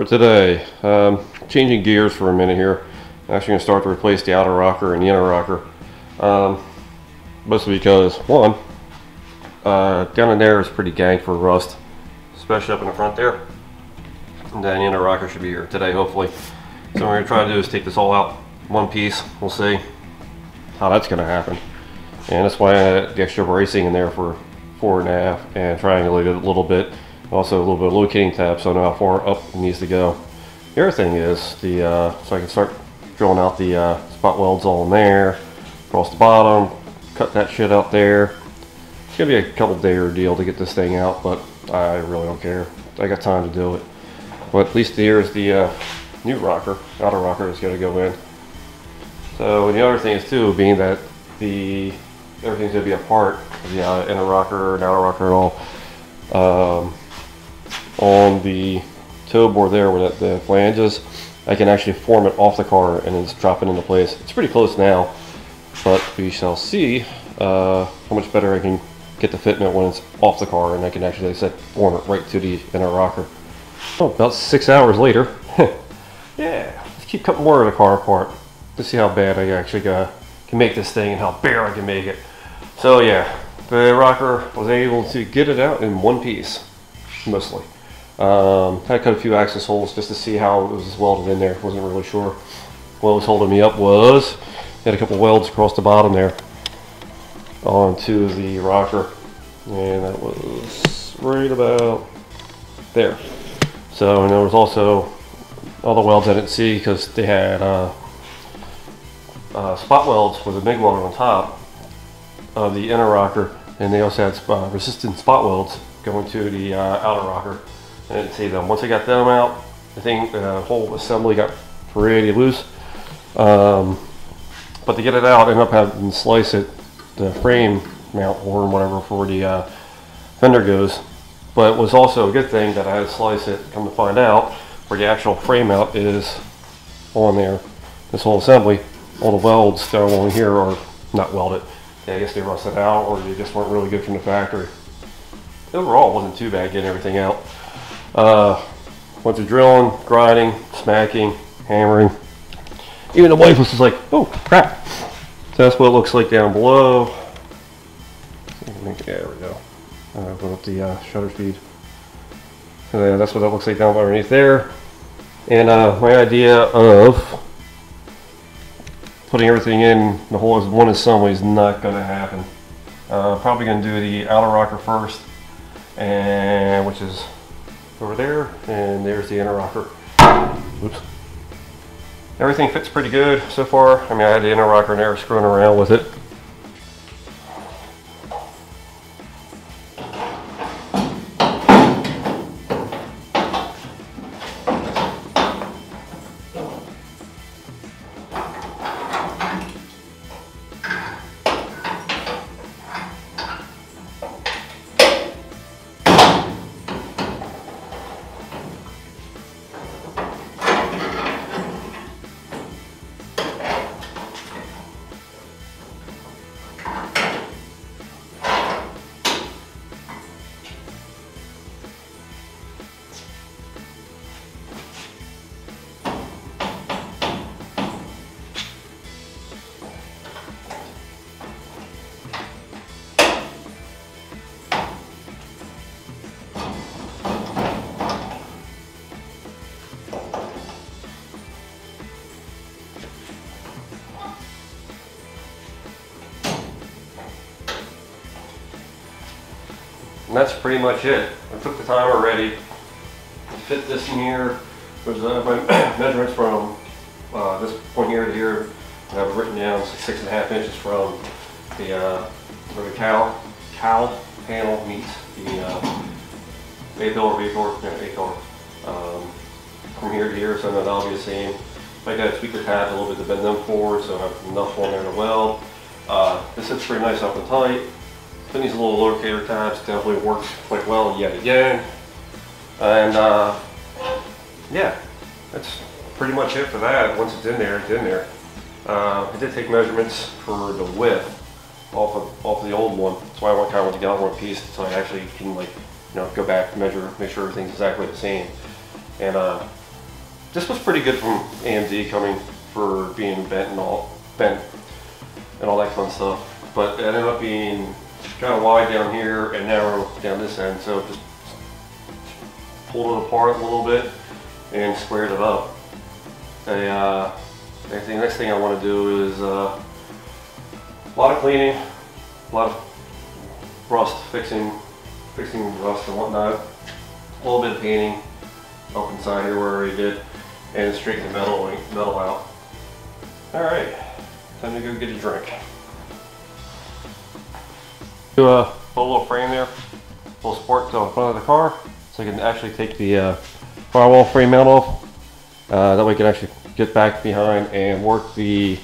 for today. Um, changing gears for a minute here. I'm actually going to start to replace the outer rocker and the inner rocker. Um, mostly because, one, uh, down in there is pretty ganked for rust, especially up in the front there. And then the inner rocker should be here today, hopefully. So what we're going to try to do is take this all out one piece. We'll see how that's going to happen. And that's why I had the extra bracing in there for four and a half and triangulated a little bit. Also a little bit of locating tab so I know how far up it needs to go. The other thing is the uh, so I can start drilling out the uh, spot welds all in there, across the bottom, cut that shit out there. It's gonna be a couple day ordeal to get this thing out, but I really don't care. I got time to do it. But at least here's the uh, new rocker, outer rocker is gonna go in. So and the other thing is too, being that the everything's gonna be apart, the uh, inner rocker and outer rocker and all. Um, on the toe board there where the, flanges, I can actually form it off the car and then just drop it into place. It's pretty close now, but we shall see uh, how much better I can get the fitment when it's off the car and I can actually, like I said, form it right to the inner rocker. Oh, about six hours later, yeah, let's keep cutting more of the car apart to see how bad I actually uh, can make this thing and how bare I can make it. So yeah, the rocker was able to get it out in one piece, mostly. Um, to cut a few access holes just to see how it was welded in there. Wasn't really sure. What was holding me up was had a couple welds across the bottom there onto the rocker, and that was right about there. So, and there was also all the welds I didn't see because they had uh, uh, spot welds with a MIG welder on top of the inner rocker, and they also had uh, resistant spot welds going to the uh, outer rocker. Didn't see them. Once I got them out, the thing, the whole assembly got pretty loose. Um, but to get it out, I ended up having to slice it, the frame mount or whatever for the uh, fender goes. But it was also a good thing that I had to slice it, come to find out, where the actual frame mount is on there. This whole assembly, all the welds that are on here are not welded. Yeah, I guess they rusted out or they just weren't really good from the factory. Overall, it wasn't too bad getting everything out. Uh, went to drilling, grinding, smacking, hammering. Even the wife was just like, oh crap. So that's what it looks like down below. Yeah, There we go. Uh, open up the uh, shutter speed. So that's what that looks like down underneath there. And uh, my idea of putting everything in the whole as one assembly is not going to happen. Uh, probably going to do the outer rocker first, and which is over there, and there's the inner rocker. Oops. Everything fits pretty good so far. I mean, I had the inner rocker in there screwing around with it. That's pretty much it. I took the time already to fit this in here. There's uh, my measurements from uh, this point here to here. I have written down six and a half inches from the uh, where the cowl cowl panel meets the uh, A pillar, B pillar, pillar. Um, from here to here, so that'll be the same. I got to tweak the tabs a little bit to bend them forward, so I have enough on there to weld. Uh, this sits pretty nice up and tight. Then these little locator tabs definitely works quite well yet again. And uh, yeah, that's pretty much it for that. Once it's in there, it's in there. Uh, I did take measurements for the width off of off of the old one. That's why I went kind of with the other one piece so I actually can like you know go back measure make sure everything's exactly the same. And uh, this was pretty good from AMD coming for being bent and all bent and all that fun stuff. But it ended up being kind of wide down here and narrow down this end. So just pulled it apart a little bit and squared it up. I, uh, I think the next thing I want to do is uh, a lot of cleaning, a lot of rust fixing, fixing rust and whatnot. A little bit of painting up inside here where I already did, and straighten the metal metal out. All right, time to go get a drink. Do a, little frame there, little sport to the front of the car, so I can actually take the uh, firewall frame mount off. Uh, that way I can actually get back behind and work the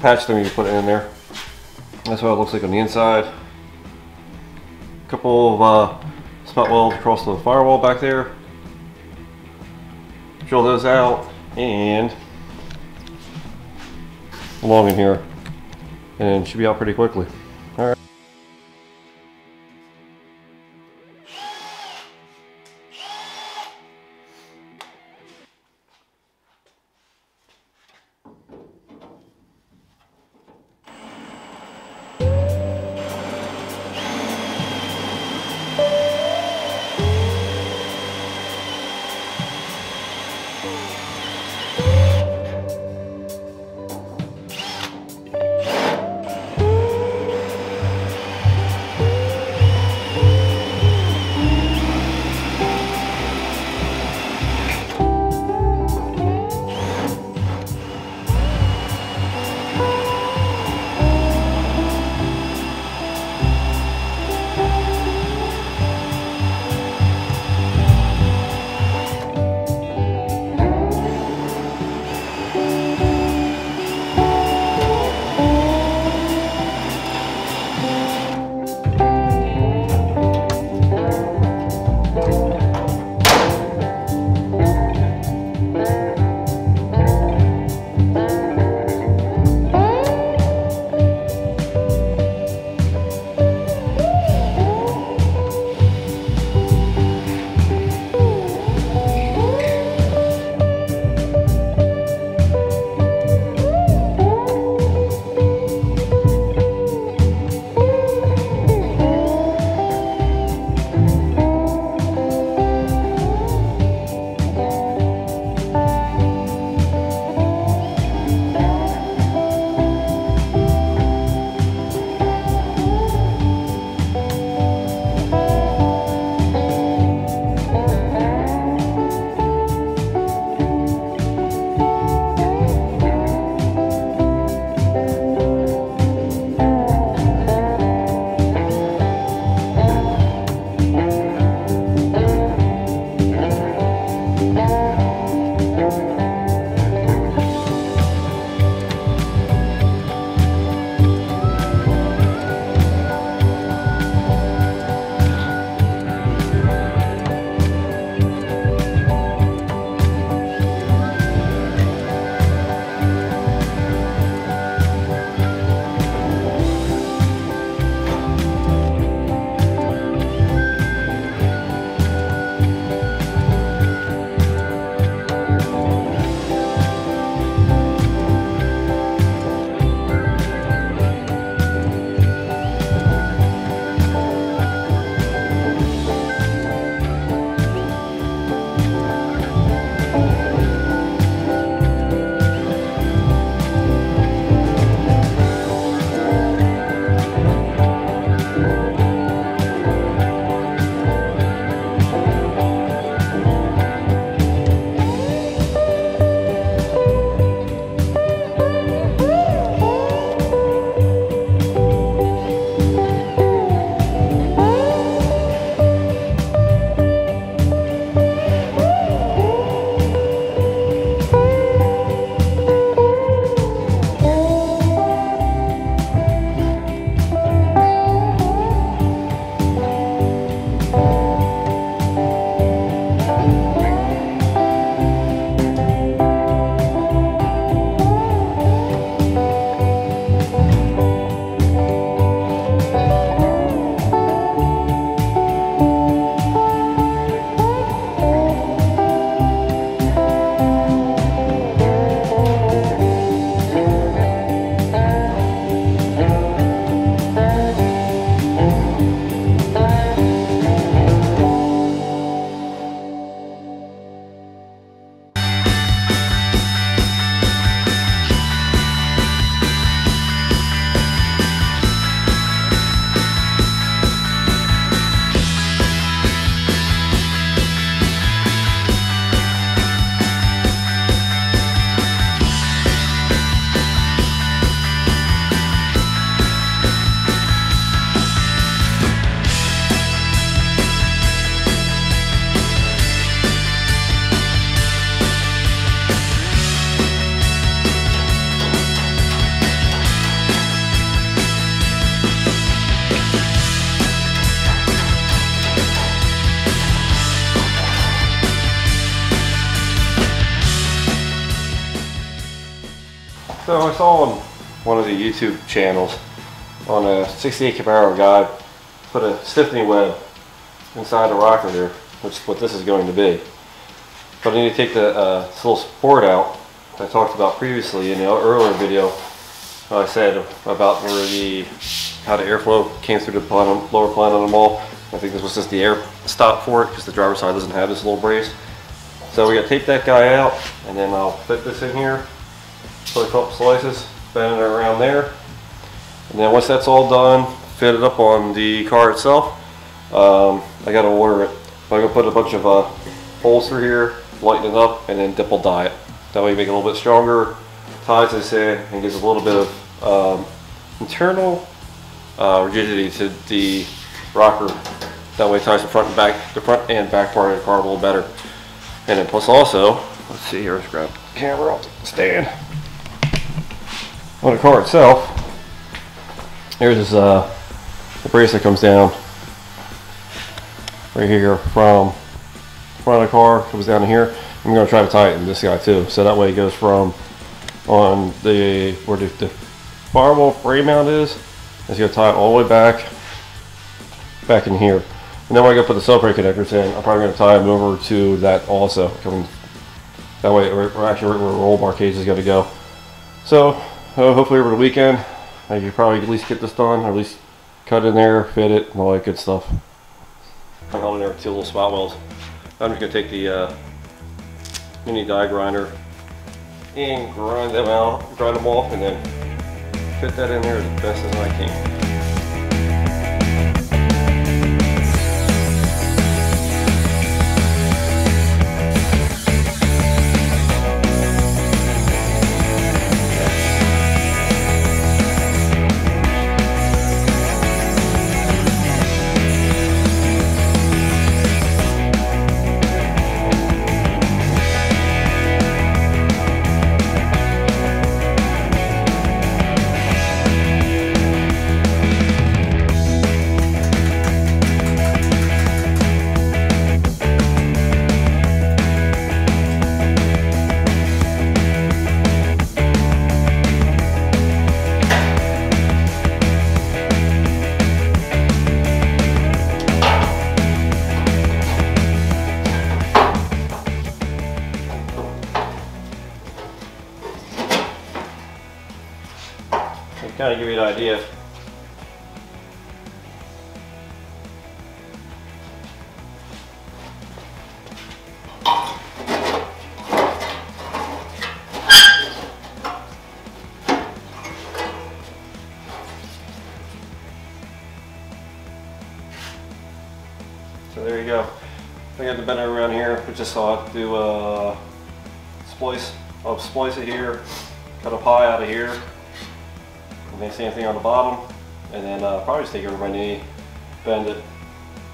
patch that we put in there. That's what it looks like on the inside. A couple of uh, spot welds across the firewall back there. Drill those out and along in here and should be out pretty quickly. YouTube channels on a 68 Camaro guy put a stiffening web inside the rocker here, which is what this is going to be. But I need to take the uh, little support out I talked about previously in the earlier video. I said about where the how the airflow came through the bottom, lower plane of the mall. I think this was just the air stop for it because the driver's side doesn't have this little brace. So we got to take that guy out and then I'll fit this in here. Put a couple slices, bend it around there. And then once that's all done, fit it up on the car itself. Um, I got to order it. I'm to put a bunch of uh, holes through here, lighten it up, and then dimple die it. That way you make it a little bit stronger, ties this in, and gives a little bit of um, internal uh, rigidity to the rocker. That way it ties the front and back, the front and back part of the car a little better. And then plus also, let's see here, let's grab the camera off the stand. On the car itself, here's this uh, the brace that comes down right here from front of the car, comes down here. I'm going to try to tighten this guy too, so that way it goes from on the where the, the firewall frame mount is, it's going to tie it all the way back, back in here. And then when I go put the subframe connectors in, I'm probably going to tie them over to that also. Coming that way, we're actually where the roll bar cage is going to go. So hopefully over the weekend, I could probably at least get this done, or at least cut in there, fit it, and all that good stuff. I'm holding there two little spot welds. I'm just going to take the uh, mini die grinder and grind them out, grind them off, and then fit that in there as best as I can. Idea. So there you go. I got the bender around here. We just saw it do a uh, splice. I'll splice it here, cut a pie out of here, and the same thing on the bottom. And then uh, probably just take it over my knee, bend it,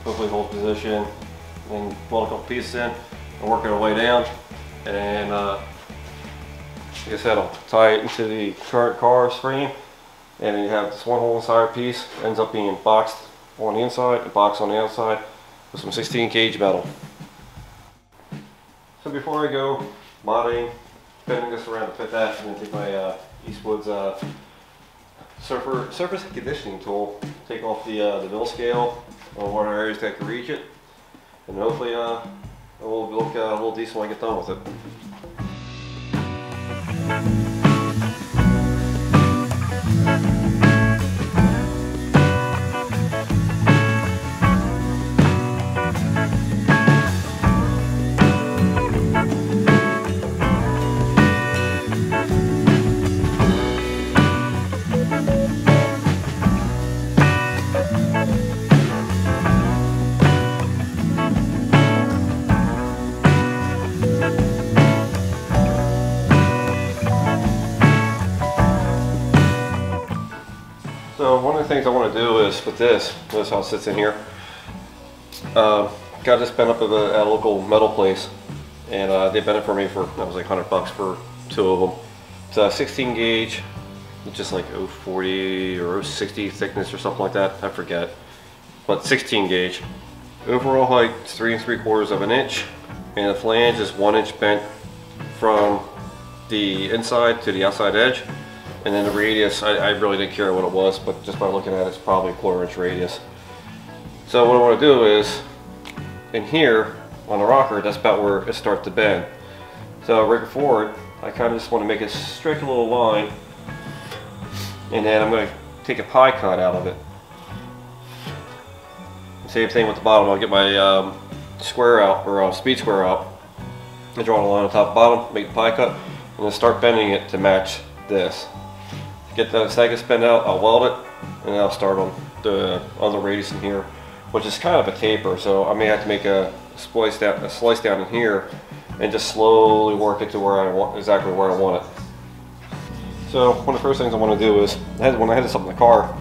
hopefully hold position, then weld a couple pieces in and work our way down. And uh, like I said, I'll tie it into the current car frame. And then you have this one hole inside piece, ends up being boxed on the inside, a box on the outside with some 16 gauge metal. So before I go modding, bending this around to fit that, I'm going to take my uh, Eastwood's uh, surfer, surface conditioning tool, take off the, uh, the mill scale on what areas that can reach it, and hopefully uh, it will look uh, a little decent when I get done with it. Of things I want to do is with this, this how it sits in here. Uh, got this bent up at a, at a, local metal place and uh, they bent it for me for, that was like 100 bucks for two of them. It's a 16 gauge, just like 040 or 060 thickness or something like that, I forget. But 16 gauge. Overall height is three and three quarters of an inch and the flange is one inch bent from the inside to the outside edge. And then the radius, I, I really didn't care what it was, but just by looking at it, it's probably a quarter inch radius. So what I want to do is, in here, on the rocker, that's about where it starts to bend. So right forward, I kind of just want to make a straight little line, and then I'm going to take a pie cut out of it. Same thing with the bottom, I'll get my um, square out, or uh, speed square out, and draw a line on top bottom, make the pie cut, and then start bending it to match this. Get the second bend out, I'll weld it, and I'll start on the other radius in here, which is kind of a taper, so I may have to make a splice down, a slice down in here, and just slowly work it to where I want, exactly where I want it. So one of the first things I want to do is, I had, when I had this up in the car,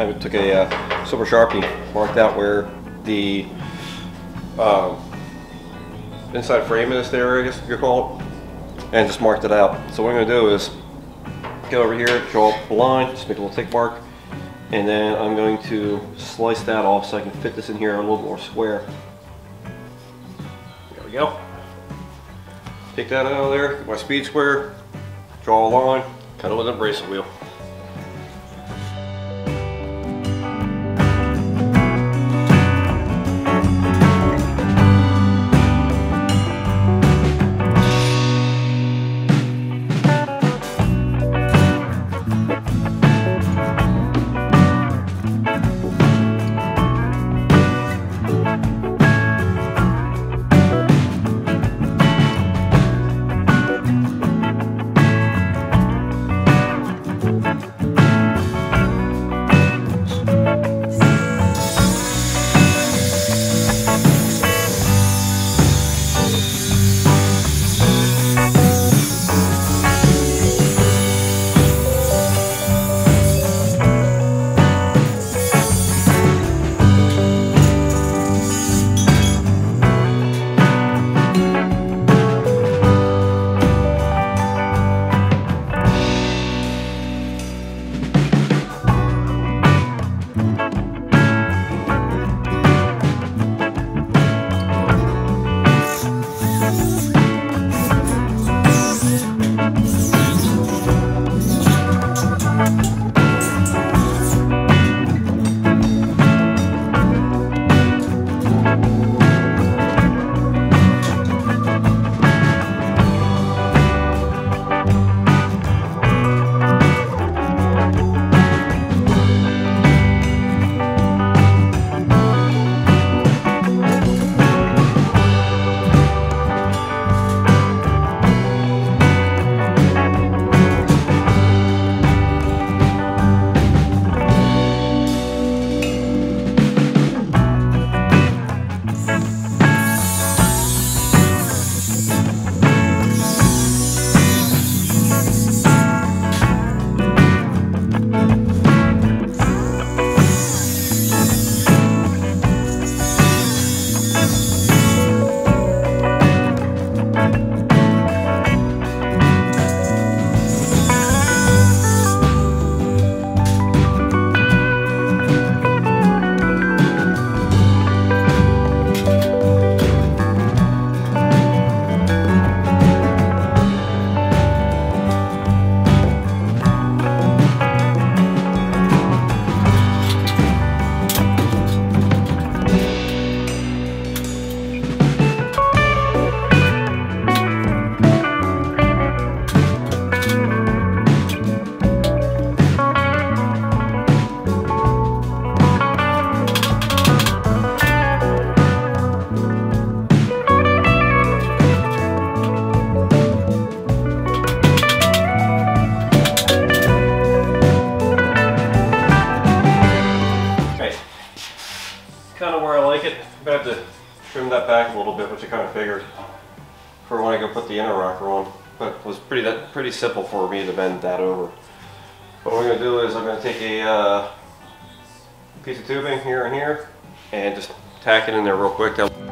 I took a uh, silver sharpie, marked out where the um, inside frame is there, I guess you call it, and just marked it out. So what I'm going to do is go over here, draw a line, just make a little tick mark, and then I'm going to slice that off so I can fit this in here a little more square. There we go. Take that out of there, my speed square, draw a line, cut it with an abrasive wheel. Pretty simple for me to bend that over. What I'm going to do is I'm going to take a uh, piece of tubing here and here and just tack it in there real quick. back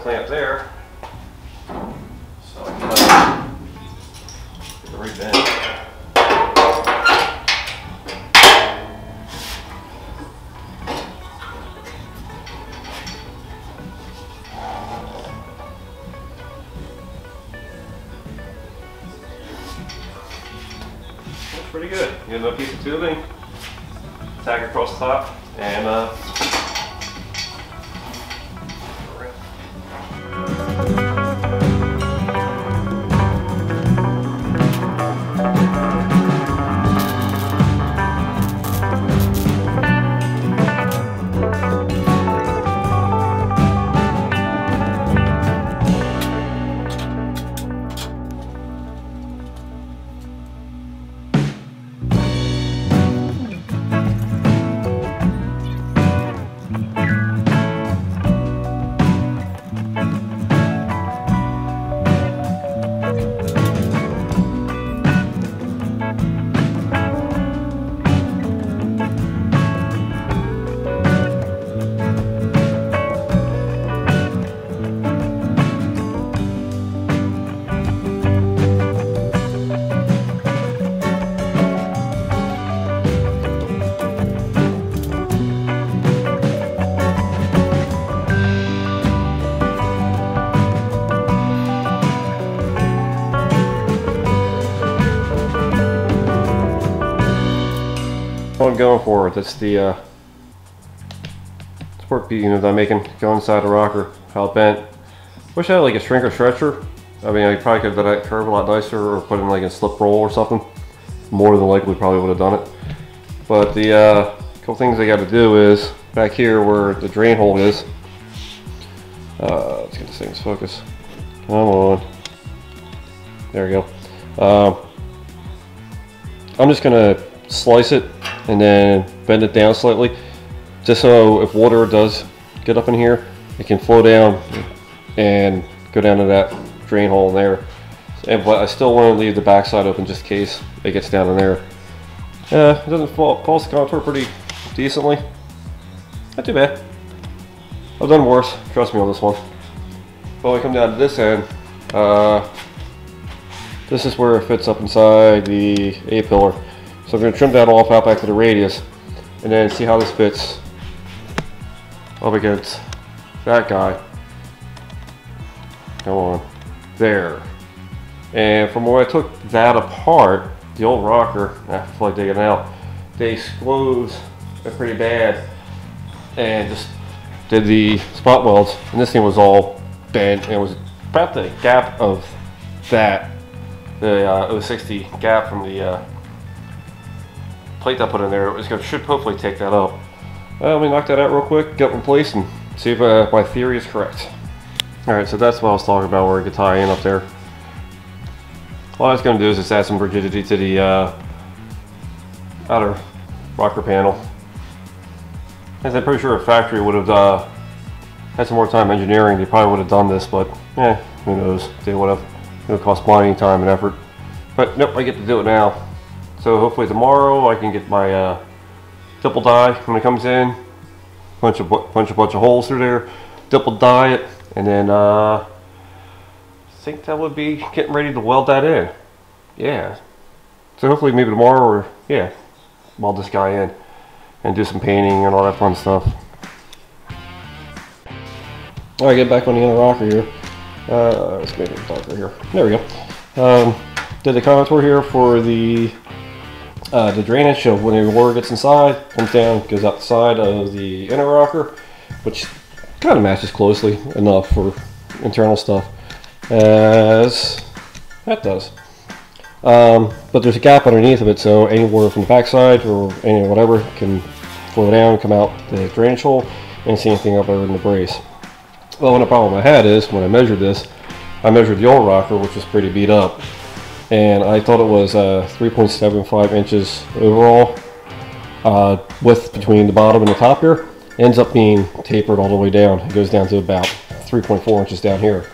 clamp there. So I can get it pretty good. You get another piece of tubing, tack across the top, and uh, going for. It. That's the uh, sport beat unit I'm making. Go inside the rocker, how bent. Wish I had like a shrinker stretcher. I mean, I probably could have done that curve a lot nicer or put in like a slip roll or something. More than likely probably would have done it. But the uh, couple things I got to do is back here where the drain hole is. Uh, let's get this thing's focus. Come on. There we go. Um, I'm just gonna slice it and then bend it down slightly just so if water does get up in here it can flow down and go down to that drain hole in there. And but I still want to leave the backside open just in case it gets down in there. Yeah it doesn't fall the contour pretty decently. Not too bad. I've done worse trust me on this one. But when we come down to this end uh, this is where it fits up inside the A-pillar so I'm going to trim that off out back to the radius and then see how this fits up against that guy. Come on. There. And from where I took that apart, the old rocker, after I dig it out, they squoze pretty bad and just did the spot welds and this thing was all bent and it was about the gap of that the uh, 060 gap from the uh, plate I put in there, should hopefully take that up. Uh, let me knock that out real quick, get place, and see if uh, my theory is correct. Alright, so that's what I was talking about where it could tie in up there. All I was going to do is just add some rigidity to the uh, outer rocker panel. As I'm pretty sure a factory would have uh, had some more time engineering, they probably would have done this, but eh, who knows, they would have. It would cost money, time, and effort. But nope, I get to do it now. So hopefully tomorrow I can get my uh, dimple die when it comes in. Punch a punch a bunch of holes through there, dimple die it, and then uh, I think that would be getting ready to weld that in. Yeah. So hopefully maybe tomorrow or yeah, weld this guy in and do some painting and all that fun stuff. All right, get back on the inner rocker here. Uh, let's make it darker here. There we go. Um, did the contour here for the uh, the drainage of when the water gets inside, comes down, goes out the side of the inner rocker, which kind of matches closely enough for internal stuff as that does. Um, but there's a gap underneath of it, so any water from the backside or any whatever can flow down, come out the drainage hole, and see anything up there in the brace. Well, one problem I had is when I measured this, I measured the old rocker, which was pretty beat up, and I thought it was uh, 3.75 inches overall uh, width between the bottom and the top here. Ends up being tapered all the way down. It goes down to about 3.4 inches down here,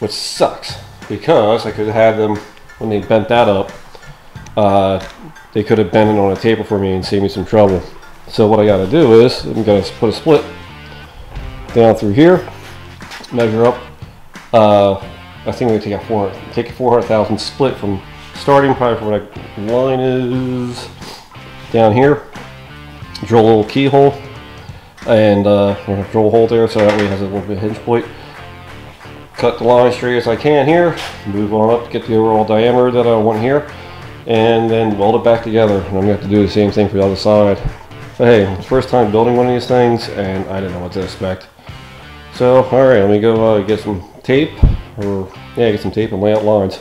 which sucks because I could have had them when they bent that up. Uh, they could have bent it on a taper for me and saved me some trouble. So what I got to do is I'm to put a split down through here, measure up. I think to take a 400, take a 400,000 split from starting probably from where the line is down here. Drill a little keyhole and uh, we're to drill a hole there so that way it has a little bit of hinge point. Cut the line straight as I can here, move on up to get the overall diameter that I want here, and then weld it back together. And I'm to have to do the same thing for the other side. But hey, it's first time building one of these things and I didn't know what to expect. So, alright, let me go uh, get some tape, yeah, get some tape and lay out lines.